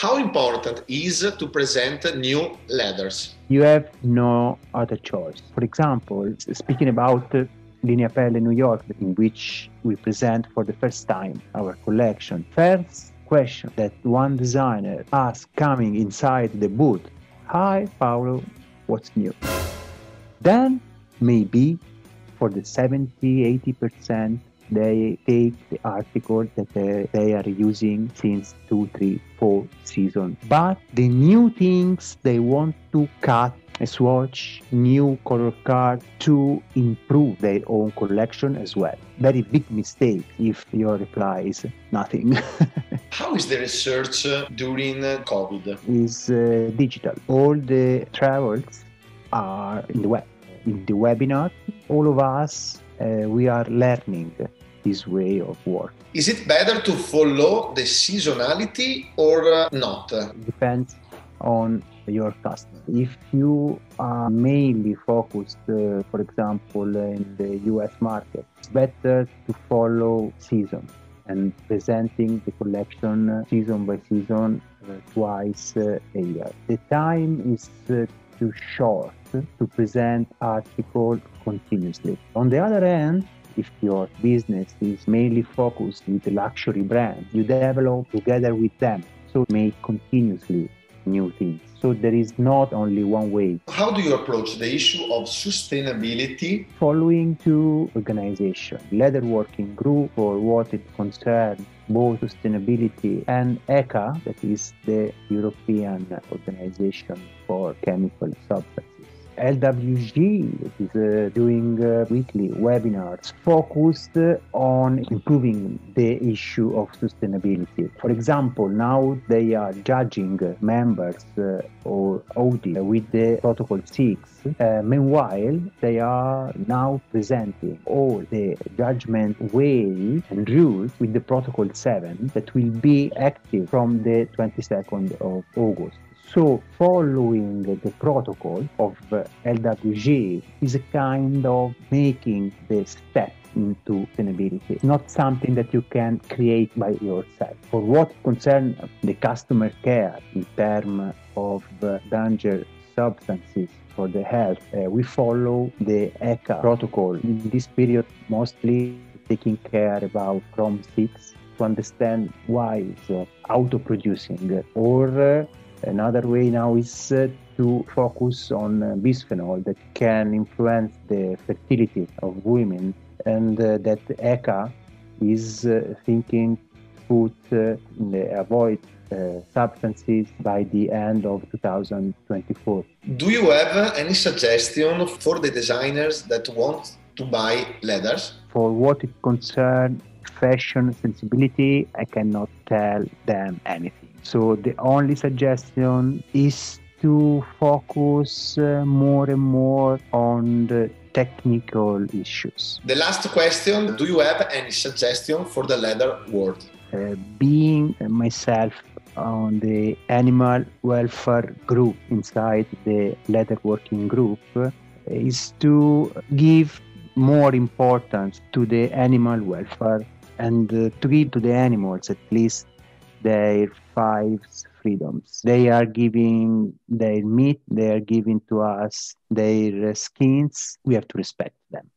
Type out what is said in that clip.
how important is to present new leathers? You have no other choice. For example, speaking about Linea Pelle New York, in which we present for the first time our collection. First question that one designer asked coming inside the booth Hi, Paolo, what's new? Then, maybe for the 70 80%, they take the article that they, they are using since two, three, four seasons. But the new things they want to cut a swatch, new color card to improve their own collection as well. Very big mistake if your reply is nothing. How is the research during COVID? Is uh, digital. All the travels are in the web. In the webinar, all of us we are learning this way of work. Is it better to follow the seasonality or uh, not? Depends on your customer. If you are mainly focused, uh, for example, in the US market, it's better to follow season and presenting the collection season by season uh, twice uh, a year. The time is uh, too short to present article continuously. On the other hand, if your business is mainly focused with luxury brand, you develop together with them. So make continuously new things. So there is not only one way. How do you approach the issue of sustainability? Following two organizations, Leather Working Group for what it concerns both sustainability and ECHA, that is the European Organization for Chemical Substances. LWG is uh, doing uh, weekly webinars focused on improving the issue of sustainability. For example, now they are judging members uh, or audit with the Protocol 6. Uh, meanwhile, they are now presenting all the judgment way and rules with the Protocol 7 that will be active from the 22nd of August. So, following the protocol of LWG is a kind of making the step into sustainability. It's not something that you can create by yourself. For what concerns the customer care in terms of danger substances for the health, uh, we follow the ECHA protocol. In this period, mostly taking care about Chrome 6 to understand why it's uh, auto-producing or uh, Another way now is uh, to focus on uh, bisphenol that can influence the fertility of women, and uh, that ECHA is uh, thinking put uh, avoid uh, substances by the end of 2024. Do you have any suggestion for the designers that want to buy leathers? For what it concerns fashion sensibility, I cannot tell them anything. So the only suggestion is to focus uh, more and more on the technical issues. The last question Do you have any suggestion for the leather world? Uh, being myself on the animal welfare group inside the leather working group uh, is to give more importance to the animal welfare and uh, to give to the animals at least their five freedoms. They are giving their meat, they are giving to us their skins. We have to respect them.